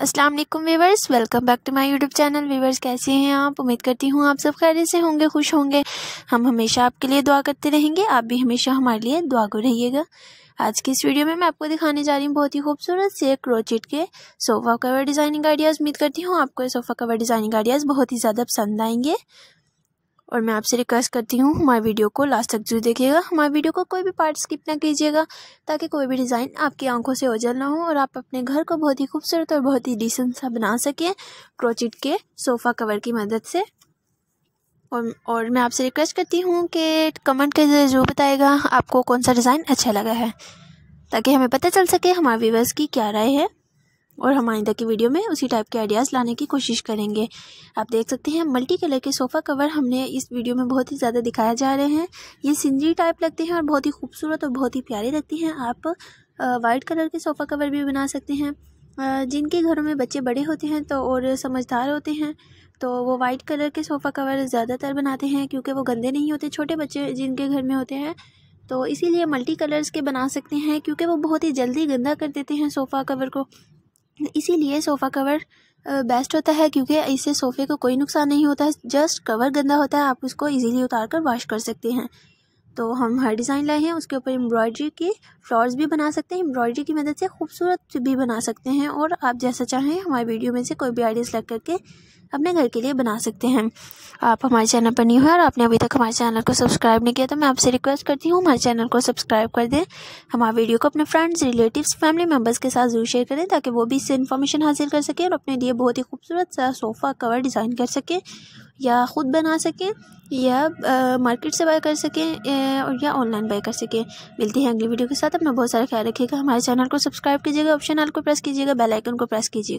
अस्सलाम वालेकुम welcome back to my YouTube channel viewers कैसे हैं आप? उम्मीद करती हूँ आप सब खैर से होंगे, खुश होंगे। हम हमेशा आपके लिए दुआ करते रहेंगे। आप भी हमेशा हमारे लिए दुआ को रहिएगा। आज की इस वीडियो में मैं आपको दिखाने जा रही हूँ बहुत ही खूबसूरत से क्रोचिट के सोफ़ा कवर डिज़ाइनिंग आइडियाज़ उम्मीद करती हूँ आपको सोफ़ा कवर डिज़ाइनिंग आइडियाज़ बहुत ही ज़्यादा पसंद आएँगे। और मैं आपसे रिक्वेस्ट करती हूँ, हमारे वीडियो को लास्ट तक ज़रूर देखिएगा। हमारे वीडियो को कोई भी पार्ट स्किप ना कीजिएगा, ताकि कोई भी डिज़ाइन आपकी आँखों से ओझल ना हो और आप अपने घर को बहुत ही खूबसूरत और बहुत ही डिसेंट सा बना सकें क्रोचिट के सोफ़ा कवर की मदद से। और और मैं आपसे रिक्वेस्ट करती हूँ कि कमेंट के ज़रिए ज़रूर बताएगा आपको कौन सा डिज़ाइन अच्छा लगा है, ताकि हमें पता चल सके हमारे व्यूवर्स की क्या राय है। और हम आइंदा की वीडियो में उसी टाइप के आइडियाज़ लाने की कोशिश करेंगे। आप देख सकते हैं मल्टी कलर के सोफ़ा कवर हमने इस वीडियो में बहुत ही ज़्यादा दिखाया जा रहे हैं। ये सिंदरी टाइप लगते हैं और बहुत ही खूबसूरत और बहुत ही प्यारे लगते हैं। आप वाइट कलर के सोफ़ा कवर भी बना सकते हैं। जिनके घरों में बच्चे बड़े होते हैं तो और समझदार होते हैं तो वो वाइट कलर के सोफ़ा कवर ज़्यादातर बनाते हैं क्योंकि वो गंदे नहीं होते। छोटे बच्चे जिनके घर में होते हैं तो इसीलिए मल्टी कलर्स के बना सकते हैं क्योंकि वो बहुत ही जल्दी गंदा कर देते हैं सोफ़ा कवर को। इसीलिए सोफ़ा कवर बेस्ट होता है क्योंकि इससे सोफ़े को कोई नुकसान नहीं होता है जस्ट कवर गंदा होता है, आप उसको इजीली उतार कर वॉश कर सकते हैं। तो हम हर डिज़ाइन लाए हैं, उसके ऊपर एम्ब्रॉयडरी के फ्लावर्स भी बना सकते हैं, एम्ब्रॉयडरी की मदद से खूबसूरत भी बना सकते हैं और आप जैसा चाहें हमारे वीडियो में से कोई भी आइडिया सेलेक्ट करके अपने घर के लिए बना सकते हैं। आप हमारे चैनल पर न्यू है और आपने अभी तक हमारे चैनल को सब्सक्राइब नहीं किया तो मैं आपसे रिक्वेस्ट करती हूँ, हमारे चैनल को सब्सक्राइब कर दें हमारे वीडियो को अपने फ्रेंड्स, रिलेटिव्स, फैमिली मेंबर्स के साथ ज़रूर शेयर करें ताकि वो भी इससे इन्फॉर्मेशन हासिल कर सकें और अपने लिए बहुत ही खूबसूरत सा सोफ़ा कवर डिज़ाइन कर सकें। या ख़ुद बना सकें, या मार्केट से बाय कर सकें और या ऑनलाइन बाय कर सकें। मिलती है अगली वीडियो के साथ। अपना बहुत सारा ख्याल रखिएगा। हमारे चैनल को सब्सक्राइब कीजिएगा ऑप्शन आल को प्रेस कीजिएगा बेल आइकन को प्रेस कीजिएगा।